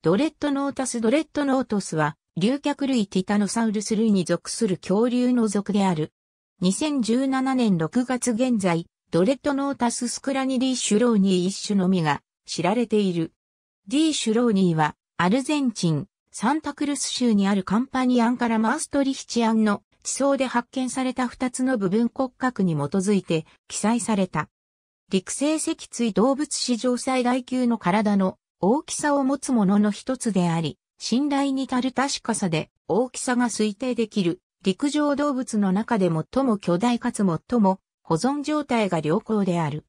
ドレッドノータスドレッドノートスは、竜脚類ティタノサウルス類に属する恐竜の属である。2017年6月現在、ドレッドノータススクラニディシュローニー一種のみが知られている。D シュローニーは、アルゼンチン、サンタクルス州にあるカンパニアンからマーストリヒチアンの地層で発見された二つの部分骨格に基づいて記載された。陸生脊椎動物史上最大級の体の大きさを持つものの一つであり、信頼に足る確かさで大きさが推定できる陸上動物の中で最も巨大かつ最も保存状態が良好である。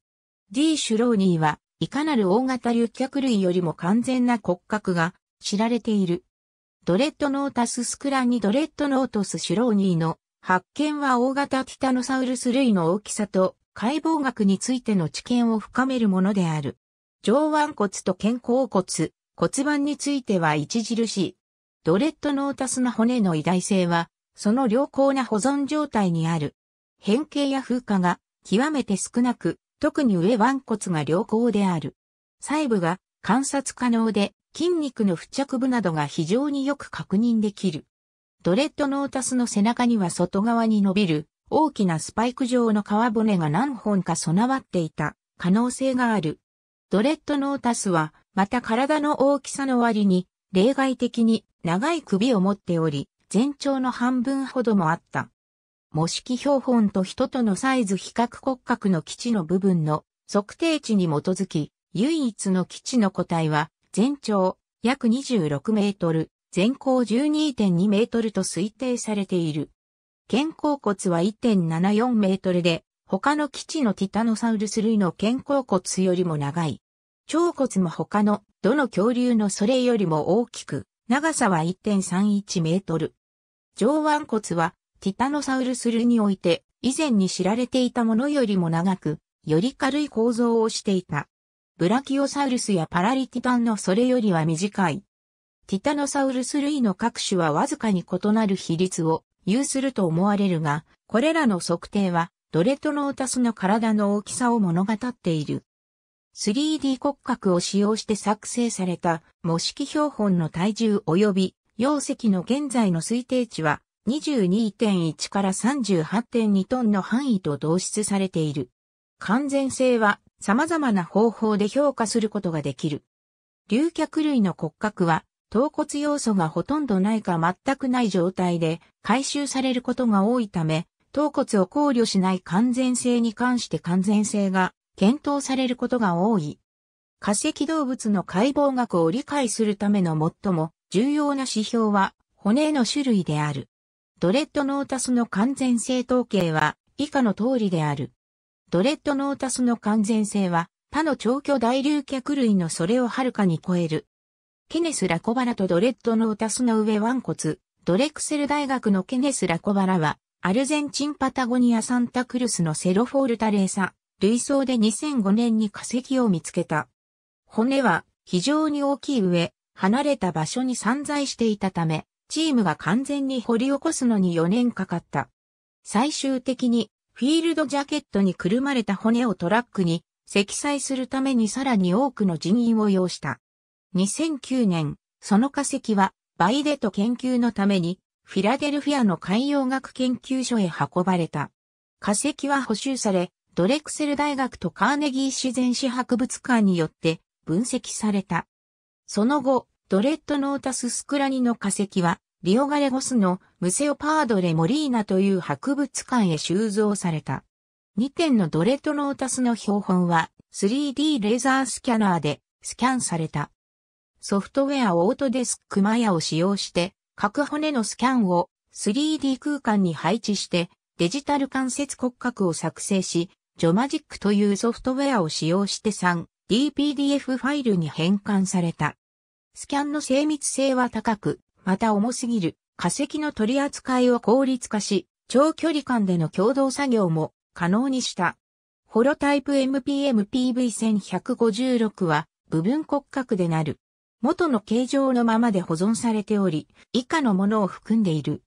D シュローニーはいかなる大型竜脚類よりも完全な骨格が知られている。ドレッドノータススクラニドレッドノートスシュローニーの発見は大型ティタノサウルス類の大きさと解剖学についての知見を深めるものである。上腕骨と肩甲骨、骨盤については著しい。ドレッドノータスの骨の偉大性は、その良好な保存状態にある。変形や風化が極めて少なく、特に上腕骨が良好である。細部が観察可能で、筋肉の付着部などが非常によく確認できる。ドレッドノータスの背中には外側に伸びる大きなスパイク状の皮骨が何本か備わっていた可能性がある。ドレッドノータスは、また体の大きさの割に、例外的に長い首を持っており、全長の半分ほどもあった。模式標本と人とのサイズ比較骨格の基地の部分の測定値に基づき、唯一の基地の個体は、全長約26メートル、全高12.2メートルと推定されている。肩甲骨は1.74メートルで、他の基地のティタノサウルス類の肩甲骨よりも長い。腸骨も他のどの恐竜のそれよりも大きく、長さは1.31メートル。上腕骨はティタノサウルス類において以前に知られていたものよりも長く、より軽い構造をしていた。ブラキオサウルスやパラリティタンのそれよりは短い。ティタノサウルス類の各種はわずかに異なる比率を有すると思われるが、これらの測定はドレトノータスの体の大きさを物語っている。3D 骨格を使用して作成された模式標本の体重及び容積の現在の推定値は22.1から38.2トンの範囲と同出されている。完全性は様々な方法で評価することができる。竜脚類の骨格は頭骨要素がほとんどないか全くない状態で回収されることが多いため、頭骨を考慮しない完全性に関して完全性が検討されることが多い。化石動物の解剖学を理解するための最も重要な指標は骨の種類である。ドレッドノータスの完全性統計は以下の通りである。ドレッドノータスの完全性は他の超巨大流脚類のそれをはるかに超える。ケネス・ラコバラとドレッドノータスの上腕骨、ドレクセル大学のケネス・ラコバラはアルゼンチンパタゴニアサンタクルスのセロフォールタレーサ、類層で2005年に化石を見つけた。骨は非常に大きい上、離れた場所に散在していたため、チームが完全に掘り起こすのに4年かかった。最終的にフィールドジャケットにくるまれた骨をトラックに積載するためにさらに多くの人員を要した。2009年、その化石はバイデト研究のためにフィラデルフィアの海洋学研究所へ運ばれた。化石は補修され、ドレクセル大学とカーネギー自然史博物館によって分析された。その後、ドレッドノータススクラニの化石は、リオガレゴスのムセオパードレ・モリーナという博物館へ収蔵された。2点のドレッドノータスの標本は 3D レーザースキャナーでスキャンされた。ソフトウェアオートデスクマヤを使用して各骨のスキャンを 3D 空間に配置してデジタル関節骨格を作成し、ジョマジックというソフトウェアを使用して 3DPDF ファイルに変換された。スキャンの精密性は高く、また重すぎる化石の取り扱いを効率化し、長距離間での共同作業も可能にした。ホロタイプ MPM-PV1156 は部分骨格でなる。元の形状のままで保存されており、以下のものを含んでいる。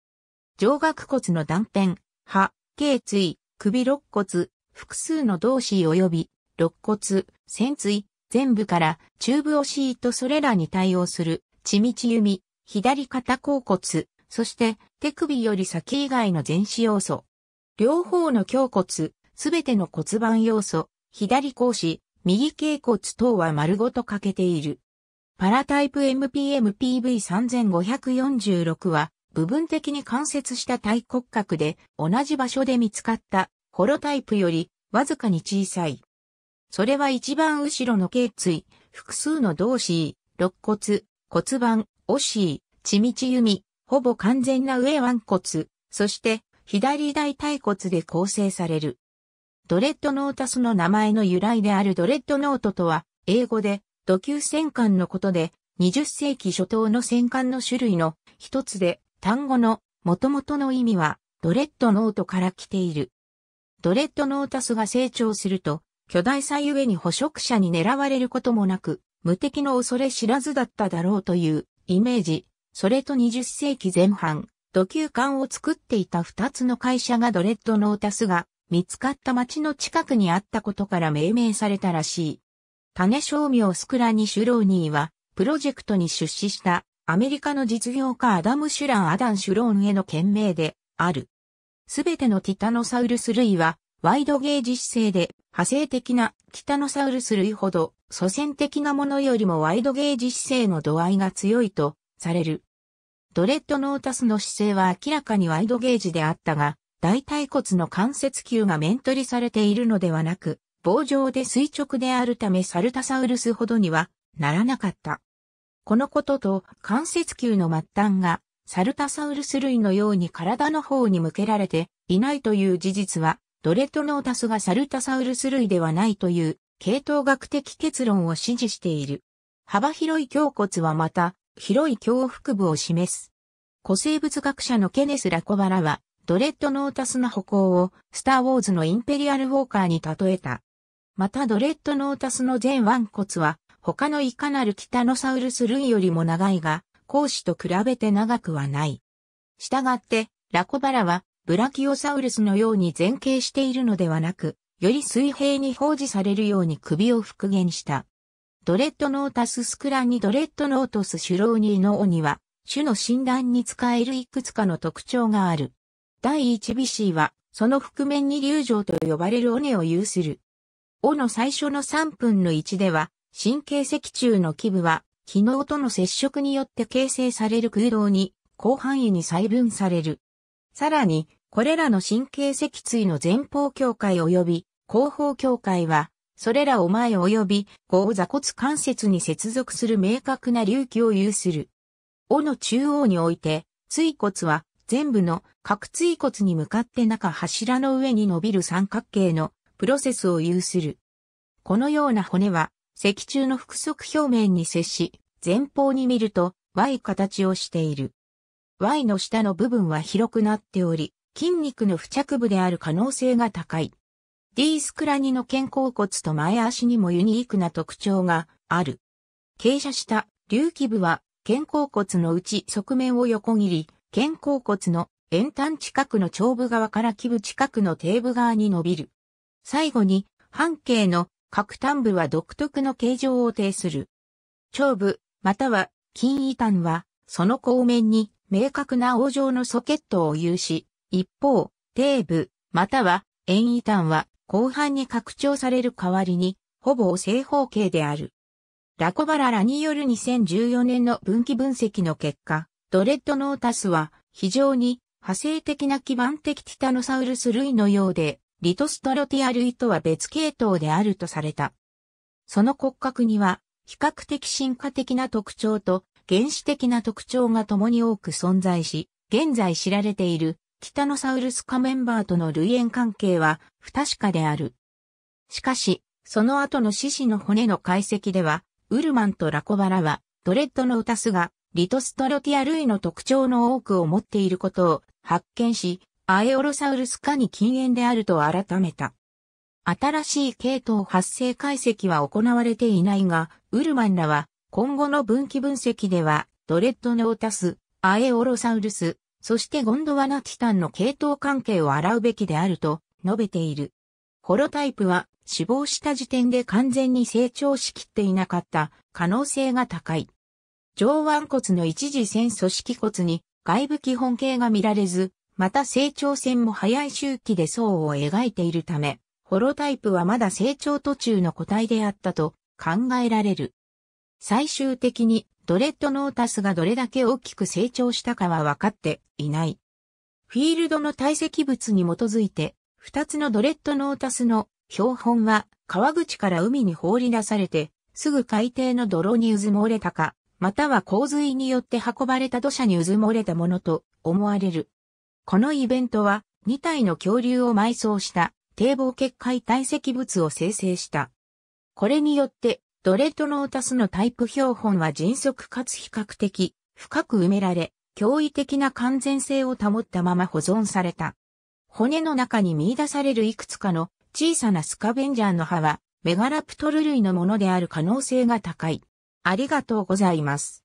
上顎骨の断片、歯、頸椎、首肋骨、複数の同子及び、肋骨、線椎、全部からチューブオシートそれらに対応する血道弓、左肩甲骨、そして手首より先以外の前肢要素。両方の胸骨、すべての骨盤要素、左格子、右頸骨等は丸ごと欠けている。パラタイプ MPMPV3546 は部分的に関節した体骨格で同じ場所で見つかったホロタイプよりわずかに小さい。それは一番後ろの頸椎、複数の同子、肋骨、骨盤、オシー、血道弓、ほぼ完全な上腕骨、そして左大腿骨で構成される。ドレッドノータスの名前の由来であるドレッドノートとは、英語で土級戦艦のことで、20世紀初頭の戦艦の種類の一つで、単語の元々の意味は、ドレッドノートから来ている。ドレッドノータスが成長すると、巨大さゆえに捕食者に狙われることもなく、無敵の恐れ知らずだっただろうというイメージ、それと20世紀前半、土級艦を作っていた二つの会社がドレッドノータスが見つかった町の近くにあったことから命名されたらしい。種商名スクラニ・シュローニーは、プロジェクトに出資したアメリカの実業家アダム・シュラン・アダン・シュローンへの件名である。すべてのティタノサウルス類は、ワイドゲージ姿勢で、派生的なティタノサウルス類ほど、祖先的なものよりもワイドゲージ姿勢の度合いが強いとされる。ドレッドノータスの姿勢は明らかにワイドゲージであったが、大腿骨の関節球が面取りされているのではなく、棒状で垂直であるためサルタサウルスほどにはならなかった。このことと関節球の末端がサルタサウルス類のように体の方に向けられていないという事実は、ドレッドノータスがサルタサウルス類ではないという系統学的結論を支持している。幅広い胸骨はまた、広い胸腹部を示す。古生物学者のケネス・ラコバラは、ドレッドノータスの歩行をスターウォーズのインペリアルウォーカーに例えた。またドレッドノータスの全腕骨は他のいかなるティタノサウルス類よりも長いが、講師と比べて長くはない。したがって、ラコバラはブラキオサウルスのように前傾しているのではなく、より水平に表示されるように首を復元した。ドレッドノータススクラにドレッドノートスシュローニーの尾には、種の診断に使えるいくつかの特徴がある。第一微子は、その覆面に流状と呼ばれる尾根を有する。尾の最初の3分の1では、神経脊柱の基部は、機能との接触によって形成される空洞に、広範囲に細分される。さらに、これらの神経脊椎の前方境界及び後方境界は、それらを前及び後座骨関節に接続する明確な隆起を有する。尾の中央において、椎骨は全部の角椎骨に向かって中柱の上に伸びる三角形のプロセスを有する。このような骨は、脊柱の腹側表面に接し、前方に見ると Y 形をしている。Y の下の部分は広くなっており、筋肉の付着部である可能性が高い。D スクラニの肩甲骨と前足にもユニークな特徴がある。傾斜した隆起部は肩甲骨の内側面を横切り、肩甲骨の円端近くの長部側から基部近くの底部側に伸びる。最後に、半径の角端部は独特の形状を呈する。長部、または筋位端は、その後面に明確な王状のソケットを有し、一方、底部、または円位端は後半に拡張される代わりに、ほぼ正方形である。ラコバララによる2014年の分岐分析の結果、ドレッドノータスは非常に派生的な基盤的ティタノサウルス類のようで、リトストロティア類とは別系統であるとされた。その骨格には比較的進化的な特徴と原始的な特徴が共に多く存在し、現在知られているティタノサウルス科メンバーとの類縁関係は不確かである。しかし、その後の獅子の骨の解析では、ウルマンとラコバラは、ドレッドノータスがリトストロティア類の特徴の多くを持っていることを発見し、アエオロサウルス科に禁煙であると改めた。新しい系統発生解析は行われていないが、ウルマンらは今後の分岐分析では、ドレッドノータス、アエオロサウルス、そしてゴンドワナティタンの系統関係を洗うべきであると述べている。ホロタイプは死亡した時点で完全に成長しきっていなかった可能性が高い。上腕骨の一次線組織骨に外部基本形が見られず、また成長線も早い周期で層を描いているため、ホロタイプはまだ成長途中の個体であったと考えられる。最終的にドレッドノータスがどれだけ大きく成長したかは分かっていない。フィールドの堆積物に基づいて、二つのドレッドノータスの標本は川口から海に放り出されて、すぐ海底の泥に渦漏れたか、または洪水によって運ばれた土砂に渦漏れたものと思われる。このイベントは2体の恐竜を埋葬した堤防結界堆積物を生成した。これによってドレッドノータスのタイプ標本は迅速かつ比較的深く埋められ、驚異的な完全性を保ったまま保存された。骨の中に見出されるいくつかの小さなスカベンジャーの歯はメガラプトル類のものである可能性が高い。ありがとうございます。